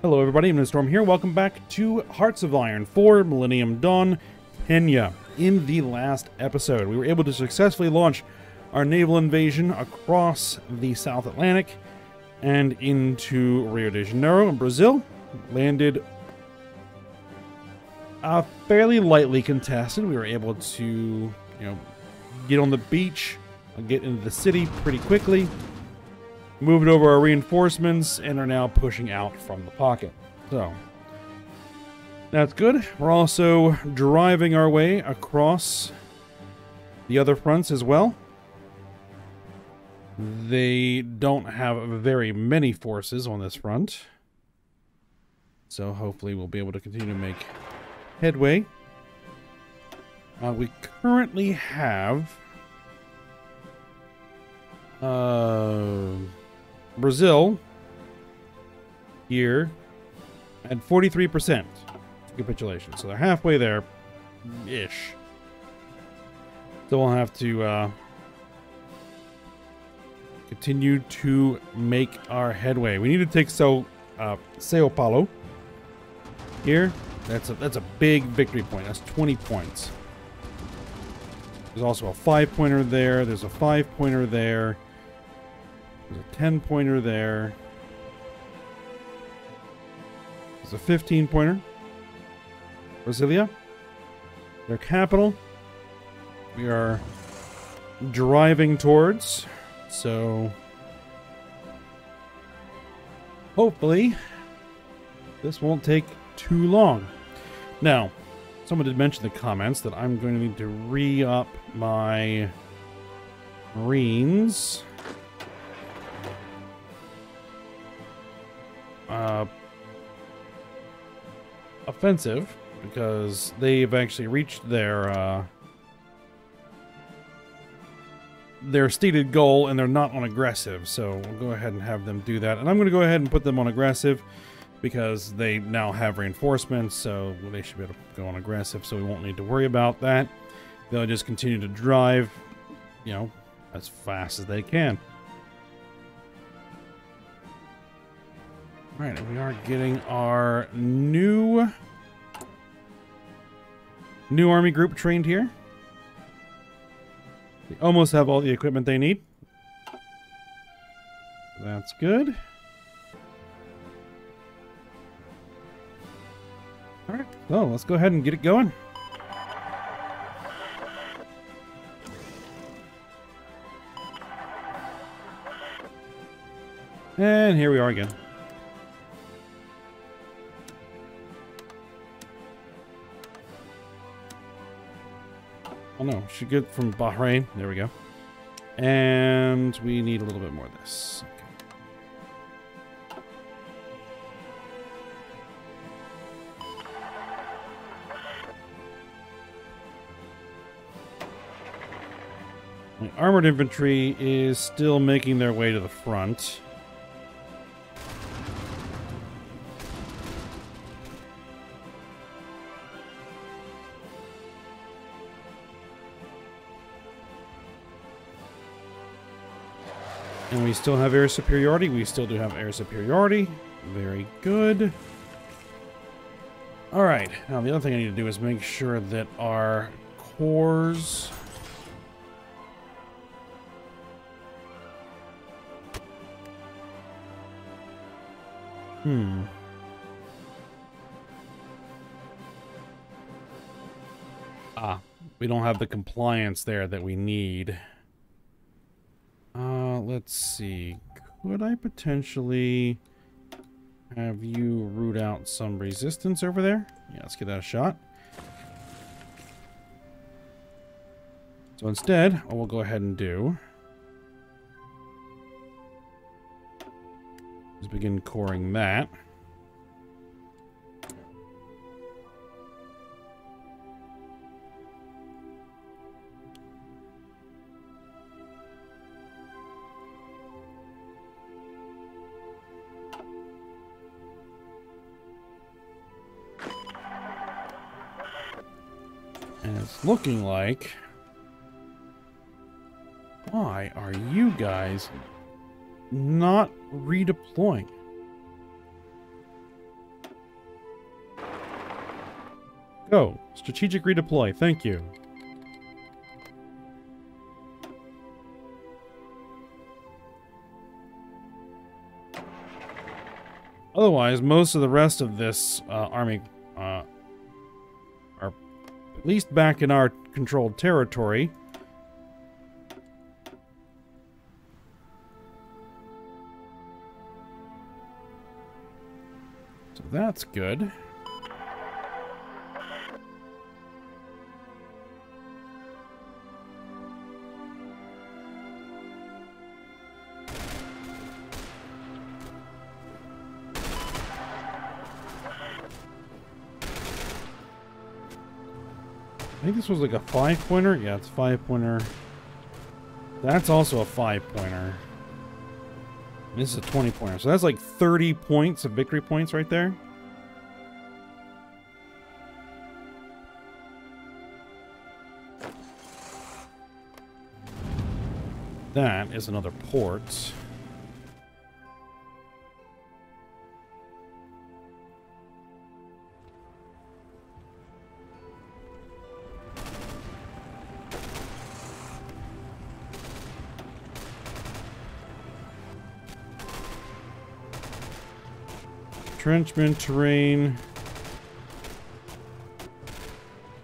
Hello everybody, I'm Storm here. Welcome back to Hearts of Iron 4 Millennium Dawn Kenya. In the last episode, we were able to successfully launch our naval invasion across the South Atlantic and into Rio de Janeiro in Brazil. Landed uh, fairly lightly contested. We were able to, you know, get on the beach, get into the city pretty quickly, moved over our reinforcements, and are now pushing out from the pocket. So, that's good. We're also driving our way across the other fronts as well. They don't have very many forces on this front. So hopefully we'll be able to continue to make headway. Uh, we currently have uh, Brazil here at 43% capitulation. So they're halfway there ish. So we'll have to uh, continue to make our headway. We need to take so uh, Sao Paulo here. That's a that's a big victory point. That's 20 points. There's also a five pointer there. There's a five pointer there. There's a 10 pointer there. There's a 15 pointer. Brasilia. Their capital. We are driving towards. So hopefully this won't take too long. Now, someone did mention in the comments that I'm going to need to re-up my Marines. Uh, offensive because they've actually reached their uh, their stated goal and they're not on aggressive. So we'll go ahead and have them do that. And I'm going to go ahead and put them on aggressive because they now have reinforcements so they should be able to go on aggressive so we won't need to worry about that. They'll just continue to drive you know as fast as they can all right we are getting our new new army group trained here they almost have all the equipment they need. That's good. Alright, so let's go ahead and get it going. And here we are again. Oh no, should get from Bahrain. There we go. And we need a little bit more of this. My armored infantry is still making their way to the front. Still have air superiority. We still do have air superiority. Very good. Alright, now the other thing I need to do is make sure that our cores... Hmm. Ah, we don't have the compliance there that we need. Let's see. Could I potentially have you root out some resistance over there? Yeah, let's give that a shot. So instead, we'll go ahead and do is begin coring that. looking like... Why are you guys not redeploying? Go. Strategic redeploy. Thank you. Otherwise, most of the rest of this uh, army at least back in our controlled territory. So that's good. This was like a five pointer. Yeah, it's five pointer. That's also a five pointer. This is a 20 pointer. So that's like 30 points of victory points right there. That is another port. Entrenchment terrain.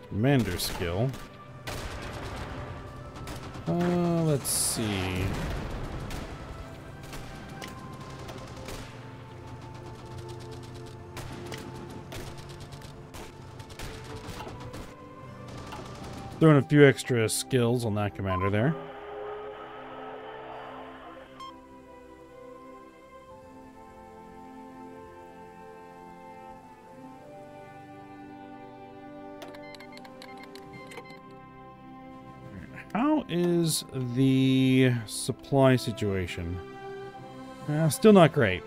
Commander skill. Uh, let's see. Throwing a few extra skills on that commander there. Is the supply situation? Uh, still not great.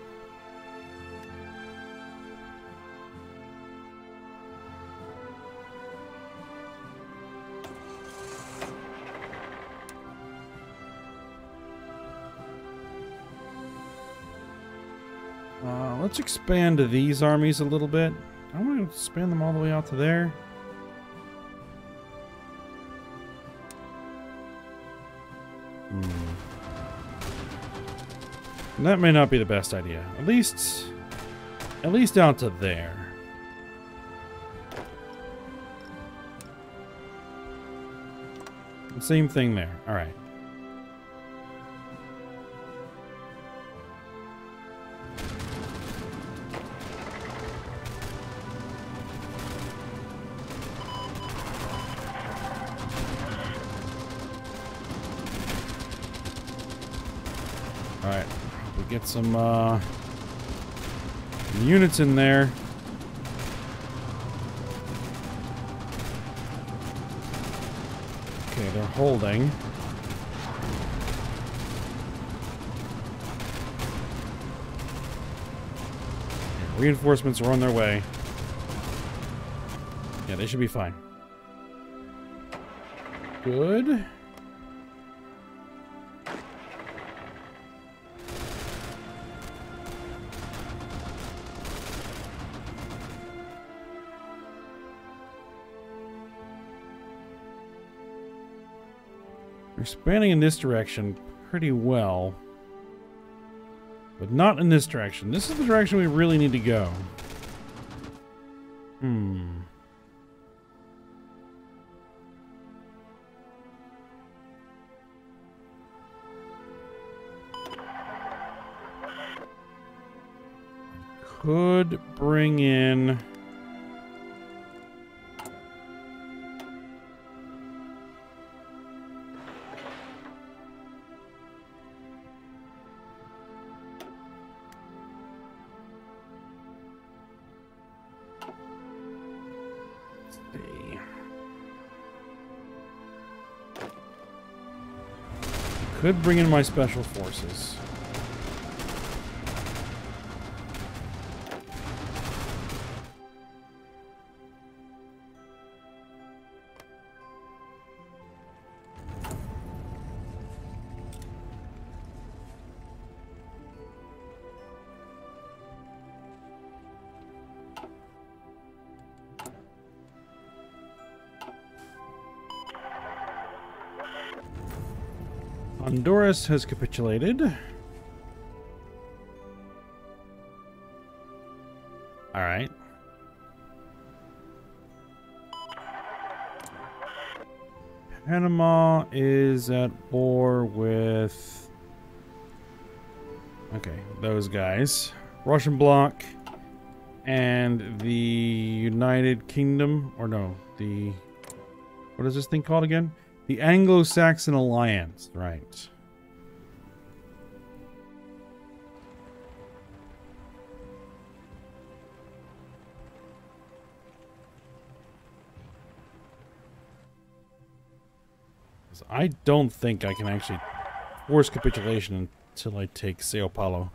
Uh, let's expand these armies a little bit. I want to expand them all the way out to there. Hmm. That may not be the best idea. At least... At least down to there. Same thing there. Alright. Some uh, units in there. Okay, they're holding. Reinforcements are on their way. Yeah, they should be fine. Good. Expanding in this direction pretty well. But not in this direction. This is the direction we really need to go. Hmm. Could bring in... Could bring in my special forces. Honduras has capitulated. All right. Panama is at war with... Okay, those guys. Russian bloc and the United Kingdom, or no, the... What is this thing called again? The Anglo-Saxon Alliance, right. I don't think I can actually force capitulation until I take Sao Paulo.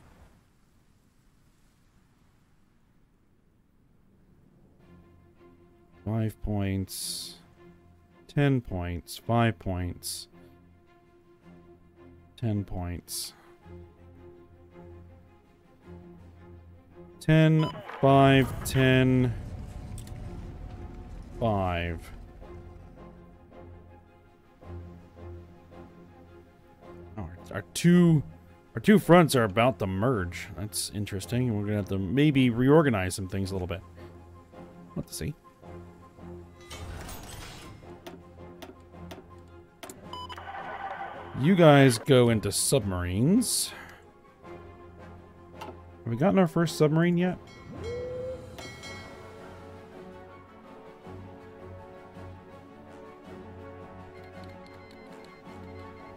Five points. Ten points. Five points. Ten points. Ten, five, ten, five. Oh, our two our two fronts are about to merge. That's interesting. We're gonna have to maybe reorganize some things a little bit. Let's see. You guys go into submarines. Have we gotten our first submarine yet?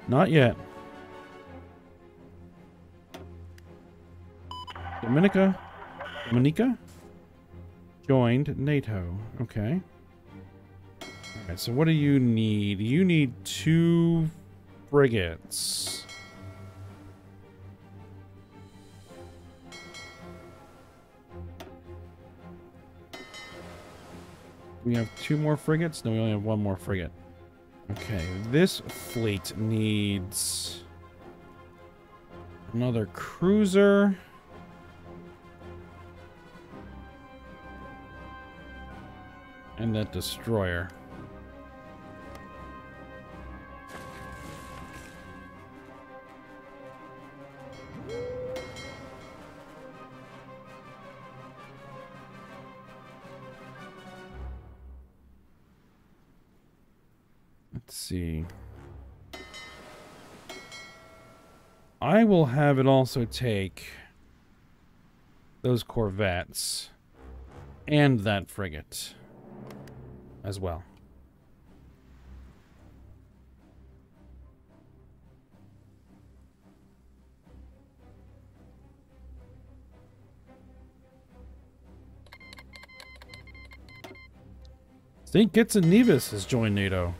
Not yet. Dominica? Dominica? Joined NATO. Okay. Alright, so what do you need? You need two frigates. We have two more frigates? No, we only have one more frigate. Okay, this fleet needs another cruiser. And that destroyer. See. I will have it also take those corvettes and that frigate as well. St. Kitts and Nevis has joined NATO.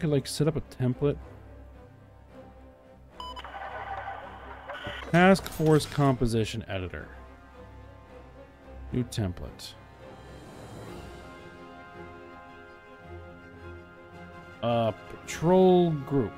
Could like set up a template? Task Force Composition Editor. New template. Uh, patrol group.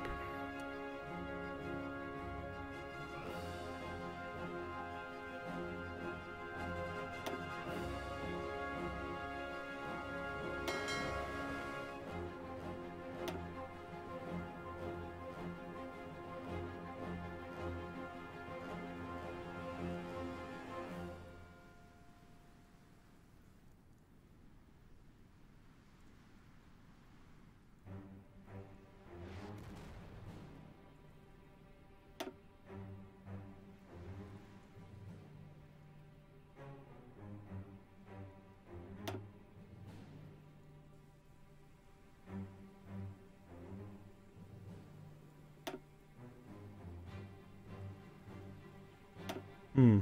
Hmm.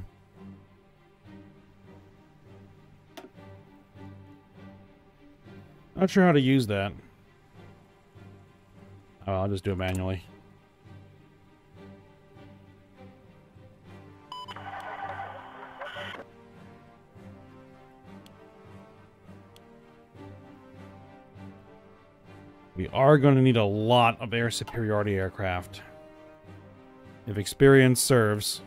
Not sure how to use that. Oh, I'll just do it manually. We are going to need a lot of air superiority aircraft. If experience serves...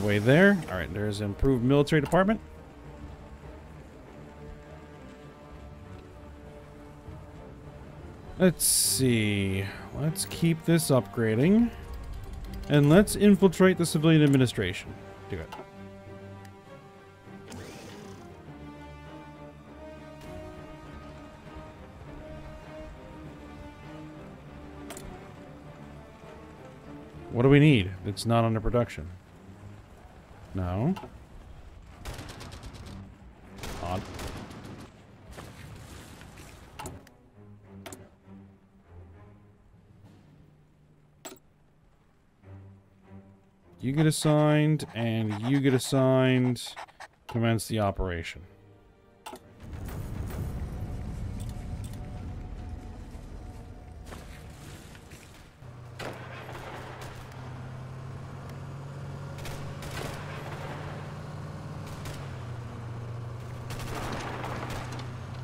headway there. Alright, there's improved military department. Let's see. Let's keep this upgrading. And let's infiltrate the civilian administration. Do it. What do we need that's not under production? No. Odd. You get assigned, and you get assigned. Commence the operation.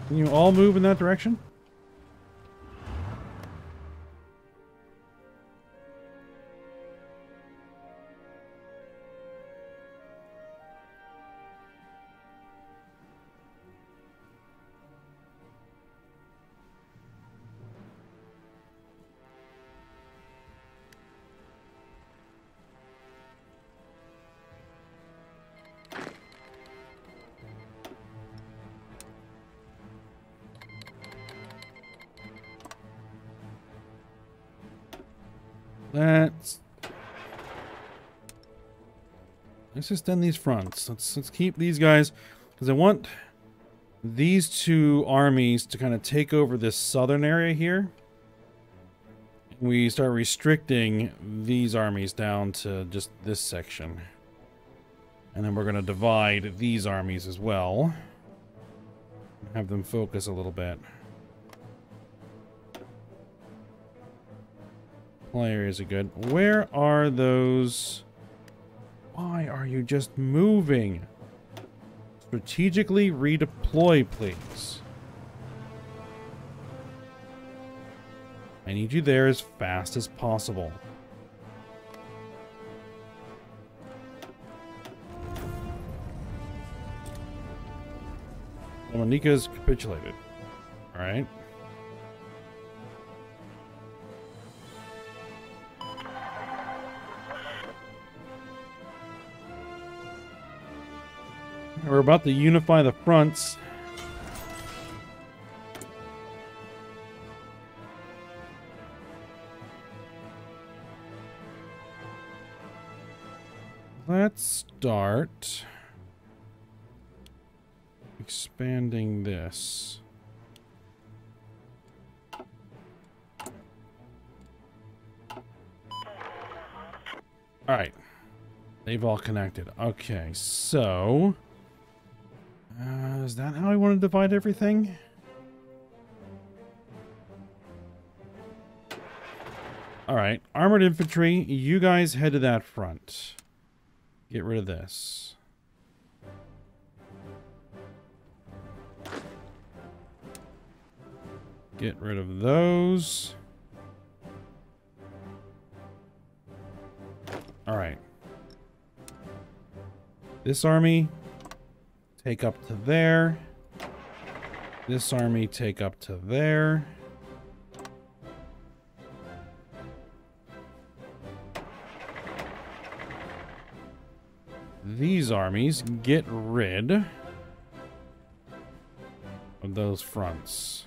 Can you all move in that direction? Let's extend these fronts. Let's let's keep these guys because I want these two armies to kind of take over this southern area here. We start restricting these armies down to just this section. And then we're going to divide these armies as well. Have them focus a little bit. areas are good. Where are those... Why are you just moving? Strategically redeploy, please. I need you there as fast as possible. Monika's capitulated. Alright. We're about to unify the fronts. Let's start expanding this. All right. They've all connected. Okay, so... Uh, is that how I want to divide everything? Alright, armored infantry, you guys head to that front. Get rid of this. Get rid of those. Alright. This army, Take up to there. This army take up to there. These armies get rid of those fronts.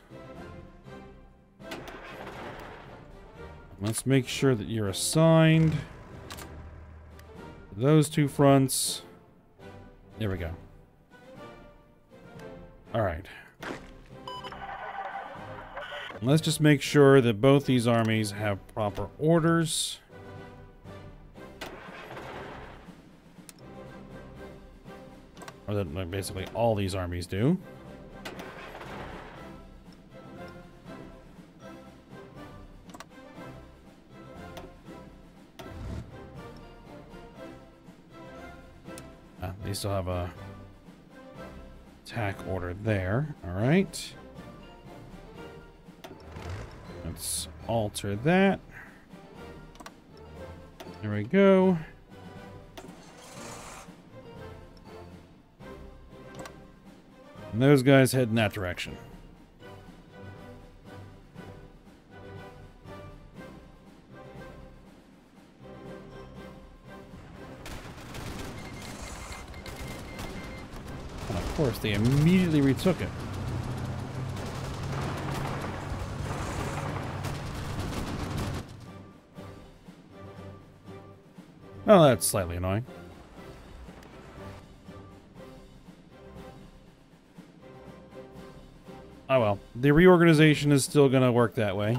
Let's make sure that you're assigned those two fronts. There we go. Alright. Let's just make sure that both these armies have proper orders. Or that basically all these armies do. Ah, they still have a attack order there. All right. Let's alter that. There we go. And those guys head in that direction. Course, they immediately retook it. Oh, that's slightly annoying. Oh well, the reorganization is still going to work that way.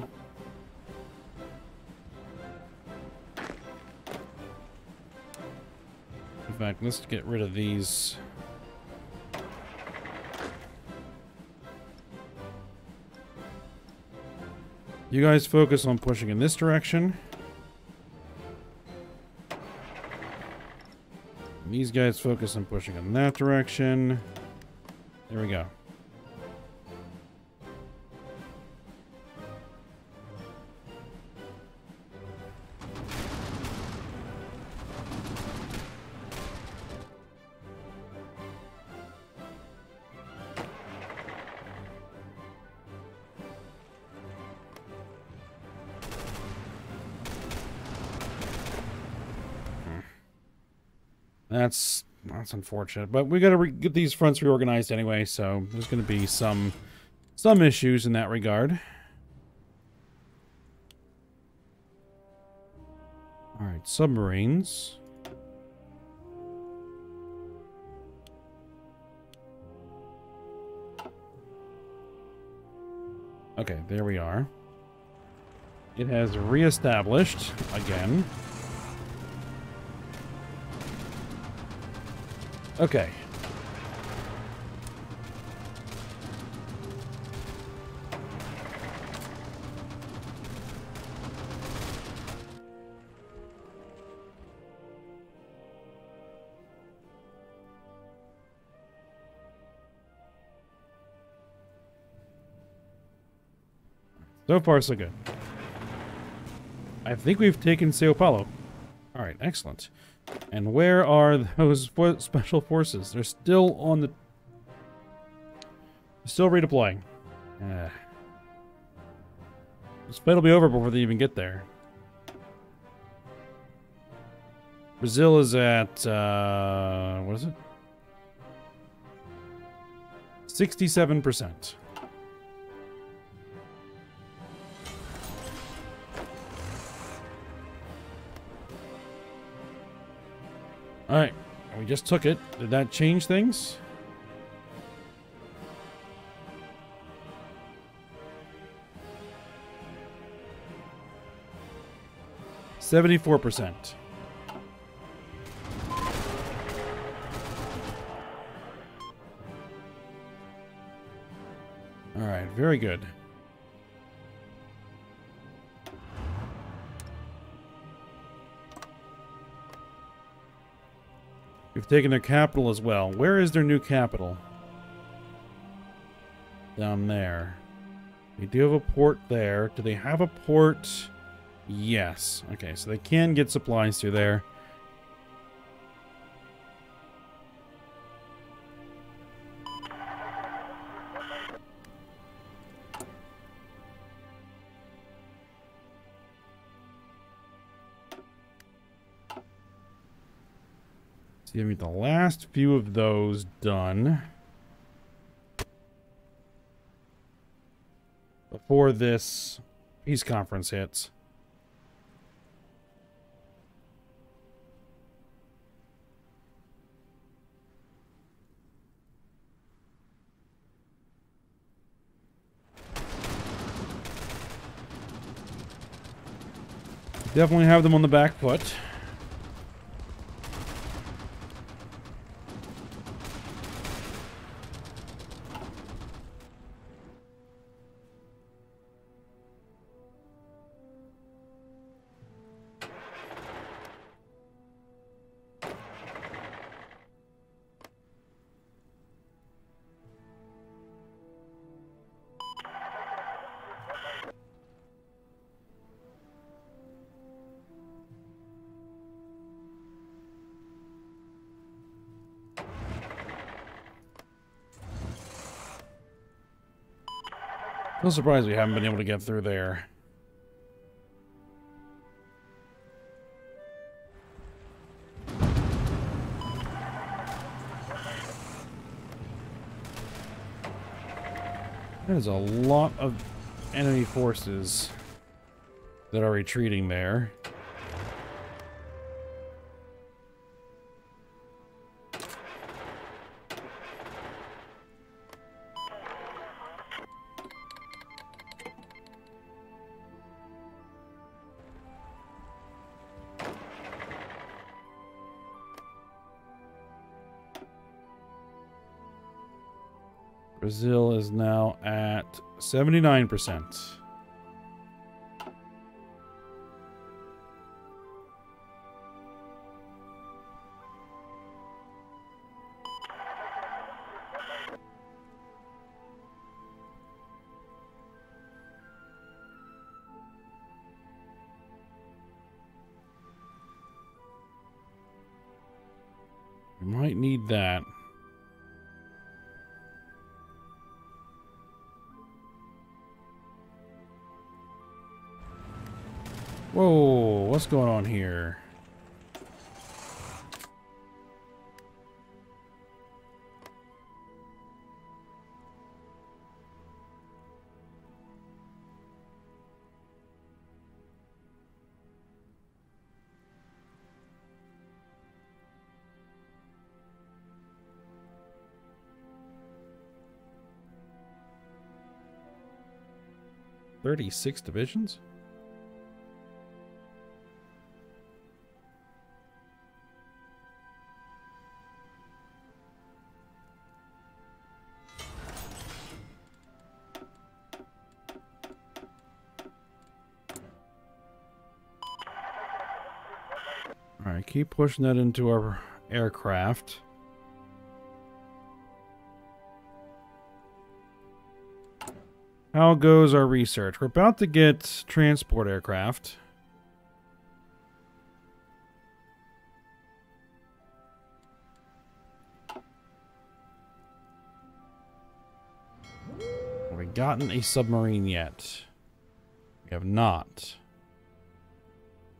In fact, let's get rid of these. You guys focus on pushing in this direction. These guys focus on pushing in that direction. There we go. That's that's unfortunate, but we got to get these fronts reorganized anyway. So there's going to be some some issues in that regard. All right, submarines. Okay, there we are. It has reestablished again. Okay. So far, so good. I think we've taken Sao Paulo. All right, excellent. And where are those fo special forces? They're still on the... Still redeploying. Uh, this fight will be over before they even get there. Brazil is at... Uh, what is it? 67%. We just took it. Did that change things? Seventy-four percent. All right, very good. We've taken their capital as well. Where is their new capital? Down there. They do have a port there. Do they have a port? Yes. Okay, so they can get supplies through there. Give me the last few of those done. Before this peace conference hits. Definitely have them on the back foot. No surprise we haven't been able to get through there. There's a lot of enemy forces that are retreating there. Brazil is now at 79%. Going on here? Thirty-six divisions? Keep pushing that into our aircraft. How goes our research? We're about to get transport aircraft. Have we gotten a submarine yet? We have not.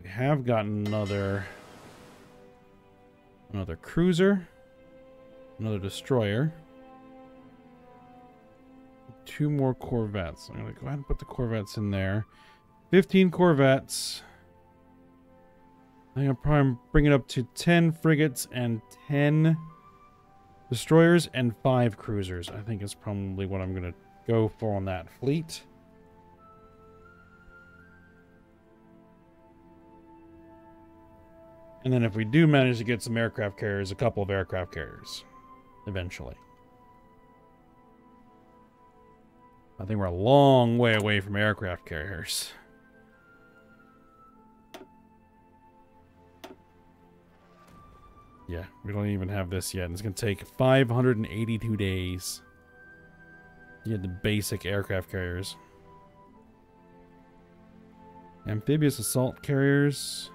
We have gotten another another cruiser, another destroyer, two more corvettes. I'm gonna go ahead and put the corvettes in there. 15 corvettes. I'm gonna probably bring it up to 10 frigates and 10 destroyers and 5 cruisers. I think is probably what I'm gonna go for on that fleet. And then if we do manage to get some aircraft carriers, a couple of aircraft carriers. Eventually. I think we're a long way away from aircraft carriers. Yeah, we don't even have this yet. It's going to take 582 days to get the basic aircraft carriers. Amphibious assault carriers.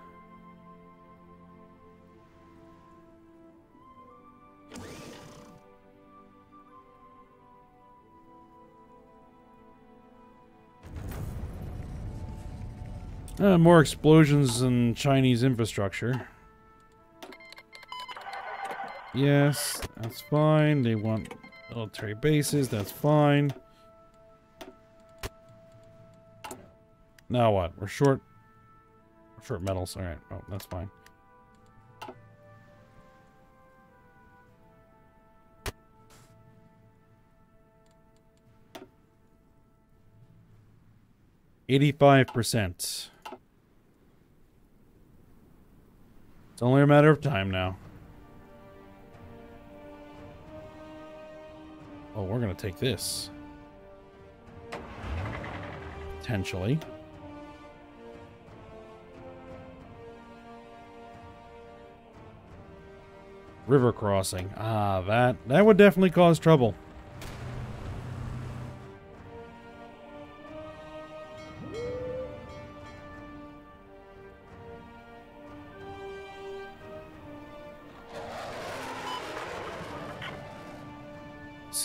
Uh, more explosions and Chinese infrastructure. Yes, that's fine. They want military bases. That's fine. Now what? We're short. short metals. All right. Oh, that's fine. Eighty-five percent. It's only a matter of time now. Oh, we're going to take this. Potentially. River crossing. Ah, that that would definitely cause trouble.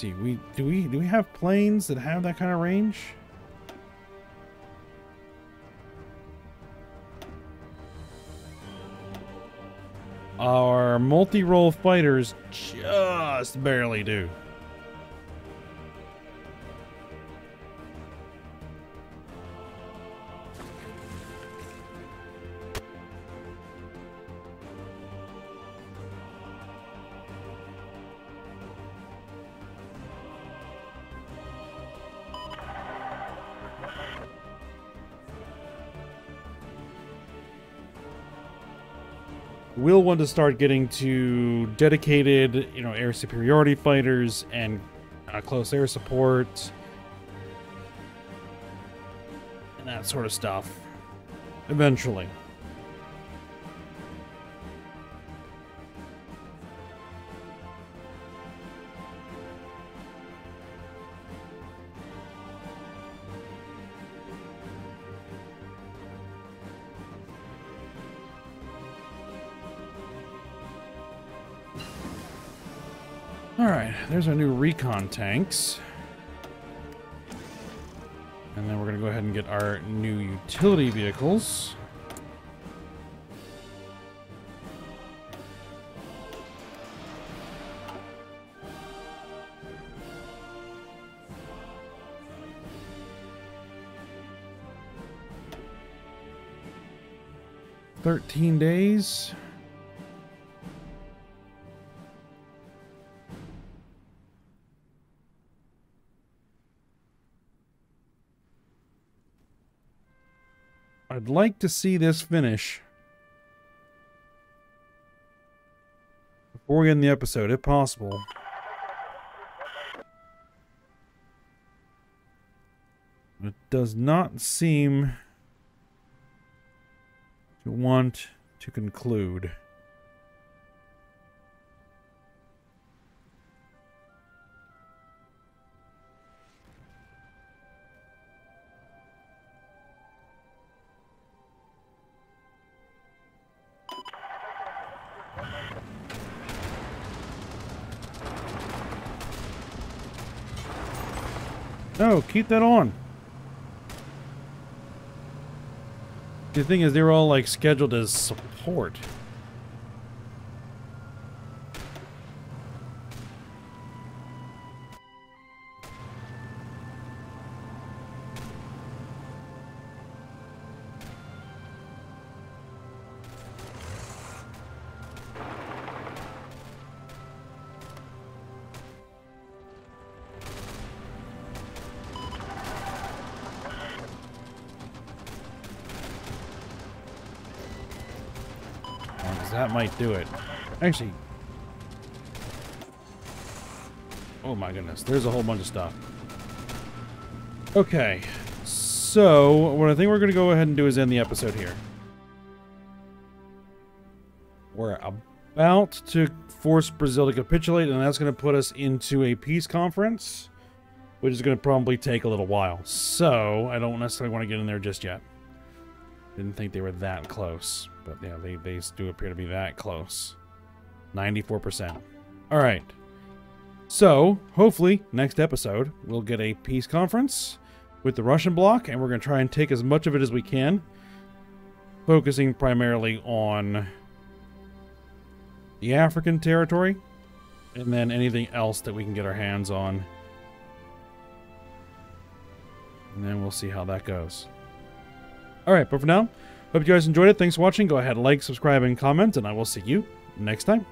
see. We do we do we have planes that have that kind of range? Our multi-role fighters just barely do. We'll want to start getting to dedicated, you know, air superiority fighters and uh, close air support and that sort of stuff eventually. Alright, there's our new recon tanks. And then we're going to go ahead and get our new utility vehicles. Thirteen days. Like to see this finish before we end the episode, if possible. It does not seem to want to conclude. Keep that on. The thing is, they're all like scheduled as support. That might do it. Actually. Oh my goodness. There's a whole bunch of stuff. Okay. So, what I think we're going to go ahead and do is end the episode here. We're about to force Brazil to capitulate, and that's going to put us into a peace conference, which is going to probably take a little while. So, I don't necessarily want to get in there just yet. Didn't think they were that close. But yeah, they, they do appear to be that close. 94%. Alright. So, hopefully, next episode, we'll get a peace conference with the Russian bloc, and we're going to try and take as much of it as we can, focusing primarily on the African territory, and then anything else that we can get our hands on. And then we'll see how that goes. Alright, but for now, hope you guys enjoyed it. Thanks for watching. Go ahead, like, subscribe, and comment, and I will see you next time.